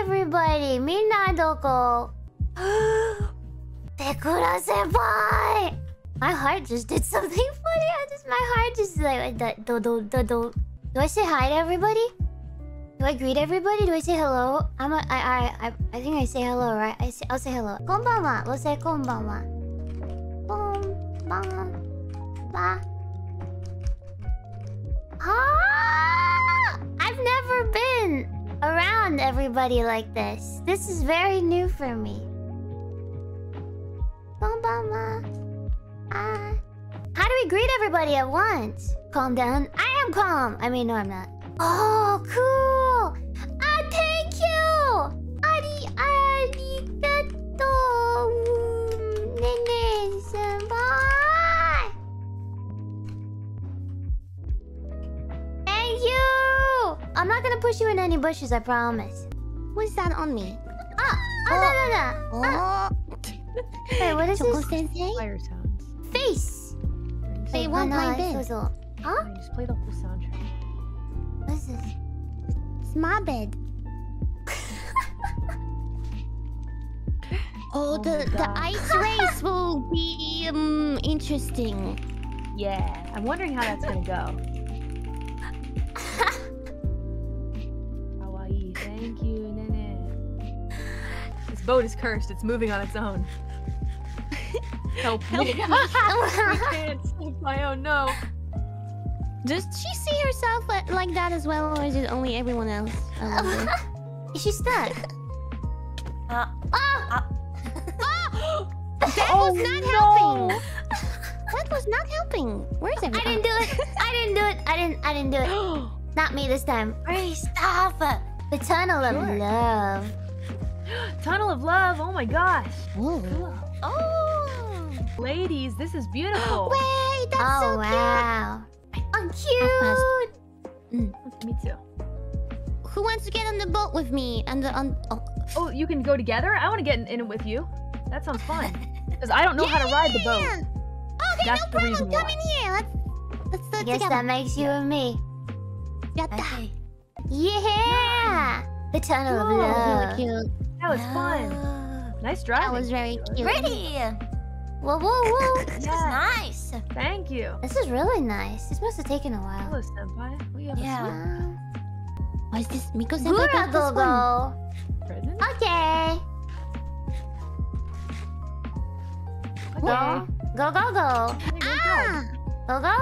everybody! Minna doko? Tekura senpai! My heart just did something funny. I just my heart just like do do do do. Do I say hi to everybody? Do I greet everybody? Do I say hello? I'm a, I I I I think I say hello, right? I say I'll say hello. Konbanwa. We'll say konbanwa. Konbanwa. Around everybody like this. This is very new for me. Konbanwa. Ah. How do we greet everybody at once? Calm down. I am calm. I mean, no, I'm not. Oh, cool. Push you in any bushes, I promise. What's that on me? Ah, ah, no, no, no. Ah, Oh, wait, what is Choco this? Sensei? Fire sounds. Face. They Wait, want my banana, bed. so- so- Huh? I just play the whole soundtrack. What is this? It's my bed. Oh, Oh the the ice race will be um interesting. Yeah, I'm wondering how that's gonna go. Boat is cursed. It's moving on its own. Help me! I can't save my own. No. Does she see herself like that as well, or is it only everyone else? I. Is she stuck? Uh, Ah! that Oh, was not no. helping. That was not helping. Where's everyone? I didn't do it. I didn't do it. I didn't. I didn't do it. Not me this time. Ray, stop! The tunnel of Sure. love. Tunnel of love. Oh my gosh. Whoa. Oh! Ladies, this is beautiful. Wait, that's oh so wow. I'm Fast. cute. Mm. Me too. Who wants to get on the boat with me? And the on. Oh. Oh, you can go together? I want to get in, in it with you. That sounds fun. Because I don't know how to ride the boat. Yeah. Okay, That's no the problem. reason Come why. in here. Let's let's do I it guess together. that makes you and me. Yatta. Okay. Yeah. The tunnel of Whoa. love. Really cute. That was fun. Nice driving. That was very cute. Pretty! Whoa, whoa, whoa. This is nice! Thank you. this is really nice. This must have taken a while. Hello, senpai. We have Yeah. Wow. Why is this Miko senpai got this one? Okay. Okay. Go. Go, go, go. Ah! Go, go.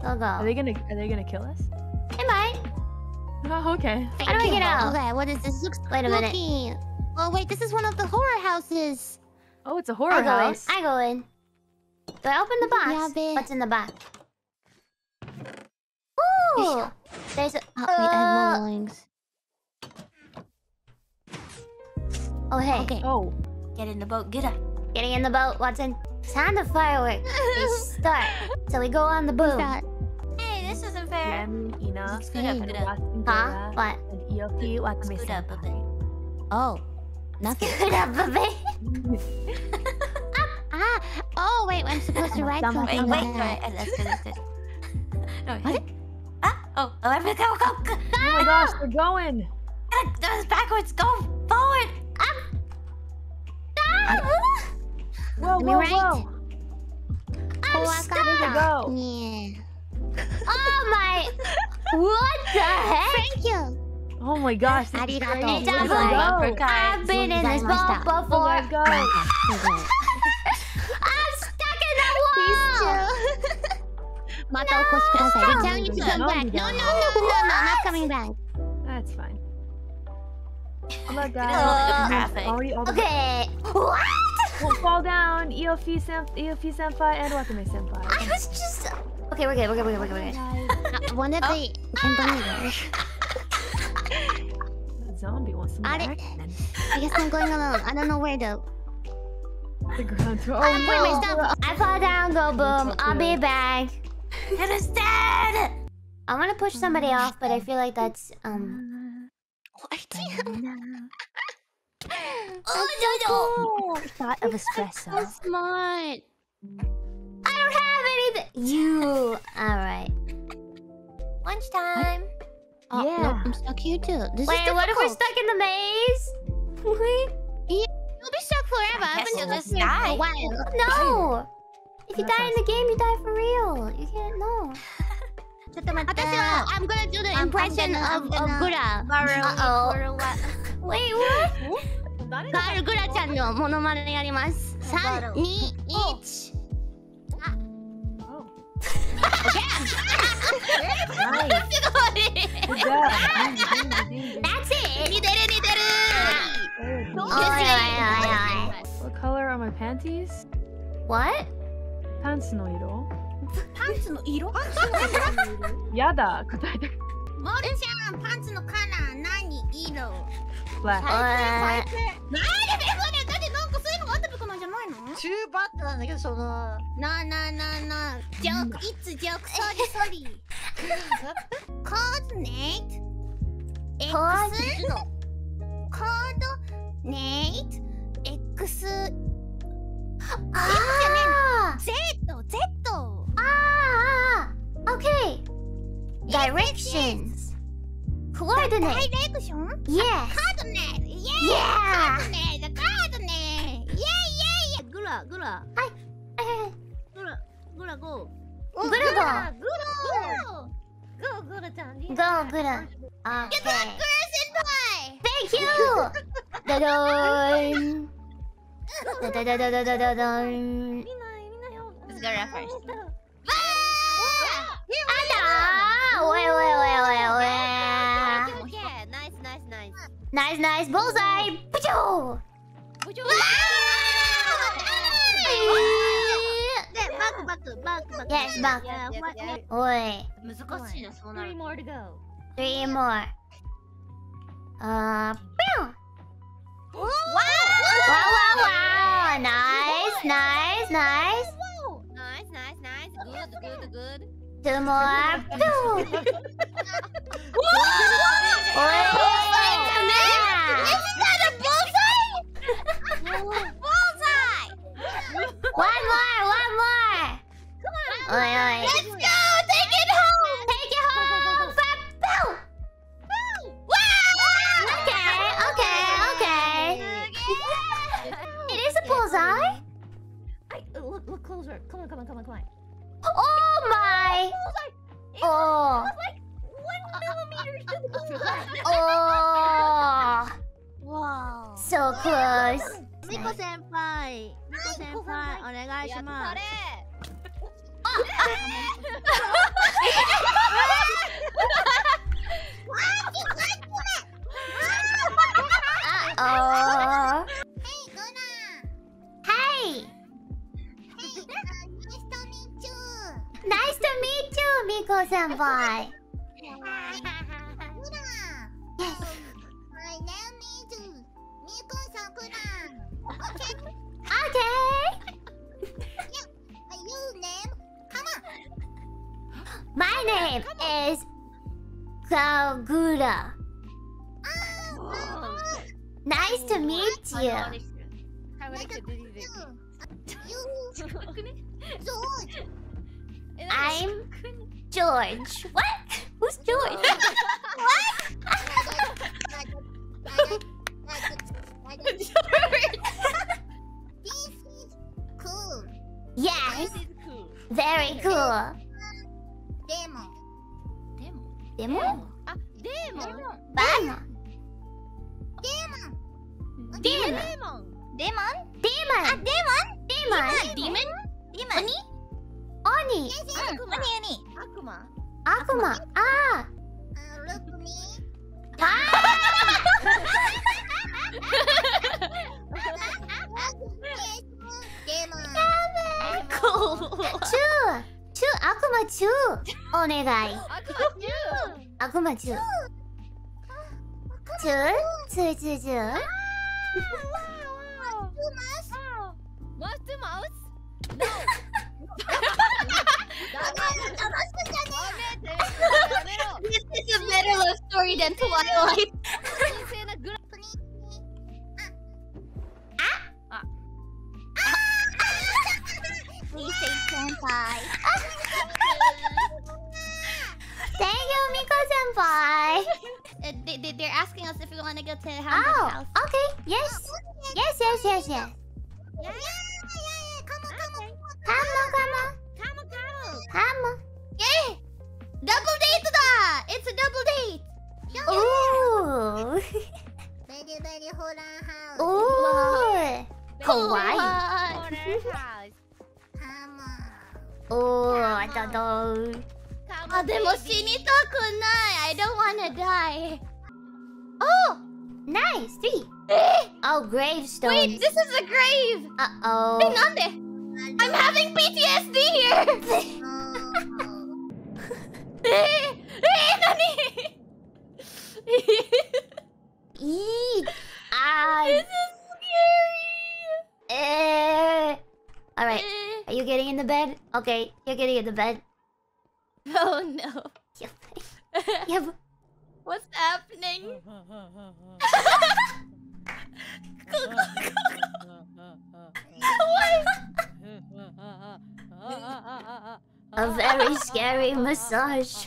Go, go. Are they gonna Are they gonna kill us? They might. Oh, okay. How do I get out? Okay, what is this? Looks Wait a minute. spooky. Oh wait, this is one of the horror houses. Oh, it's a horror I house. in. I go in. Do I open the box? Yeah, babe. What's in the box? Ooh! There's a. Oh, wait, I have uh, more wings. Oh, hey. Okay. Oh, Get in the boat, get up. Getting in the boat, Watson. Sound of fireworks. They start. So we go on the boom. Isn't fair. Yami, Ina, and scoot Huh? What? and Ioki, Watame Scoot up. Oh, nothing. Scoot up a bit. Ah! Oh wait, I'm supposed to write Wait, something. Wait, wait, on wait. that. uh, That's good, that's good. No, What? Ah! Oh, oh, everything, go, go, go! Oh my gosh, they're going. Gotta do this backwards, go forward! Ah! Whoa, Let whoa, write. whoa. I'm Where stuck. to go? Yeah. Oh my. What the heck? Thank you. Oh my gosh. this is Arigato. crazy. It's Where a to bumper go? I've been in this boat Gozaimashita. Where before. to go? I'm stuck in the wall. Mata okoshi kudasai. They're telling you to No. come No. back. No, no, no, no, no, not coming back. That's fine. Oh my god. at the traffic. Already, all the Okay. What? Won't fall down. Eofi senpai, Eofi senpai, and Watame senpai. I was just. Okay, we're good. We're good. We're good. We're good. We're good. I wonder if Oh. they can bring me there. That zombie wants some Are they- I guess I'm going alone. I don't know where though. The ground. Oh I no. put my stuff. I fall down. Go boom. I'll be back. It is dead! I want to push somebody off, but I feel like that's um. What? Oh, no, no! Thought of So espresso. smart already You. Alright. Lunchtime. Oh, yeah. No, I'm stuck here too. This Wait, what if we're stuck in the maze? yeah, you'll be stuck forever. I guess you'll just die. A while. No. If you die in the game, you die for real. You can't know. Uh, I'm gonna do the impression I'm, I'm gonna, of, Gura. Uh-oh. Wait, what? ガールグラちゃんのモノマネやります。3、2、1。Ding, ding, ding. That's it. 似てる似てる。おいおいおいおい。What color are my panties? What? パンツの色パンツの色やだ答えてモルちゃん、パンツのカラー何色 Black おいの？中バットなんだけどそのなあなあなあなあ。ジョーク、いつジョーク、ソリソリコーディネート X コーコードネート X あ Z Z あああ Okay. Directions. ダ Coordinate. イレクション Yes. カードネートイエーイ Yeah. カらぐらはいぐらぐらごぐらだぐらごぐらちゃんごぐら Okay. Get that girl senpai! Thank you! da dun! da da da da da da da dun! Let's go right first. Ada! Wait, wait! Nice, nice, nice. Nice, nice, bullseye! Pachoo! Pachoo! バックバックバックバック。 Yes, back. Yeah, what- what- Oi. 難しいなそうな Three る more to go. Three more. Uh. Pew. Wow! Wow, wow, wow. Nice, nice, nice. Nice, nice, nice. Good, good, good. Two more. Pew. Oi. Bullseye! One more, one more. Oi, oi. Let's ーしミコ先輩。みこ先輩お願いします。あおーナイスとミーチューミコ先輩。My name is Kagura. Nice to meet you. I'm George. What? Who's George? Oh. This is cool. Yes. Very cool. デモンあデーモン。バーナ。デーモン。デーモン？デーモン。デーモン？デーモン。デーモン。デーモン？デーモン。デーモンデーモンデーモンデー。モンデーモンデーデー。モン Cool. Two. Demon. Chu. Chu. Akuma Chu. Akuma Chu. Chu. Chu. Chu. Chu. Mouse to mouse? This is a better love story than Twilight 神聖 Bye. uh, they, are asking us if we want to go to Hamburg oh, House. Okay. Yes. Oh, yes, yes, yes, yes. Yeah, yeah, yeah. Come on, come on. Come on, come on. Come on, come on. Come on. Yeah. Double date da. It's a double date. Ooh. very, very. Ooh. Kawaii. Horror. Come on. I don't know. Ah, あ、でも死にたくない I don't wanna die Oh! Nice. Three. Oh, gravestone. Wait, this is a grave! Uh え、 oh. なんで I'm having PTSD here! えー、えー、何 Eat. Ah. This is Eh. All right. scary! Are you getting in the bed? Okay, you're getting in the bed. Oh no. Yep. Yep. What's happening? A very scary massage.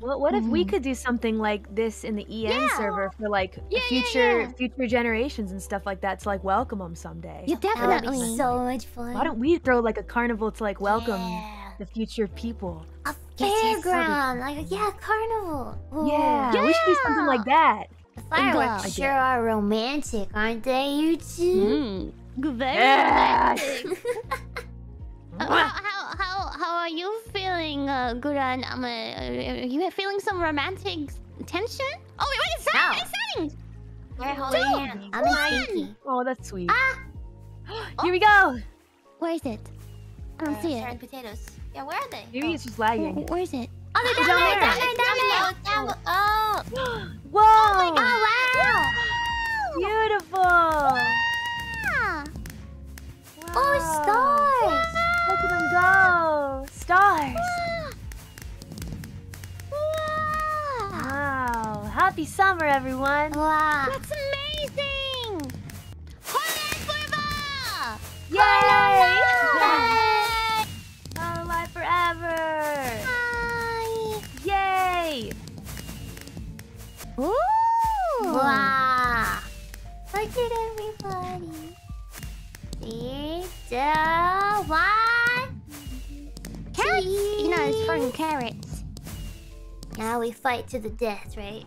What, what if we could do something like this in the EN server for like Yeah, yeah, future yeah. future generations and stuff like that to like welcome them someday? Yeah, That would be definitely. so much fun. Why don't we throw like a carnival to like welcome Yeah. the future people? A Yes, yes, fairground, like yeah, carnival. Ooh. Yeah, we should do something like that. The fireworks Idea. sure are romantic, aren't they, you two? Mm. Very Yeah. romantic. Uh, how, how, how, how are you feeling, uh, Guran? Um, uh, are you feeling some romantic tension? Oh, wait, what is that? How? What is happening? We're holding hands. I'm a. Oh, that's sweet. Ah! Here we go. Where is it? I don't see it. potatoes. Yeah, where are they? Maybe it's just Where, lagging. where is it? Oh, they're down there, down there, down there. Down, down. Oh. Whoa! Oh wow! Beautiful. Ah, Oh, stars! Look at them go. Stars. Wow. Happy summer, everyone. Wow! Carrots! Now we fight to the death, right?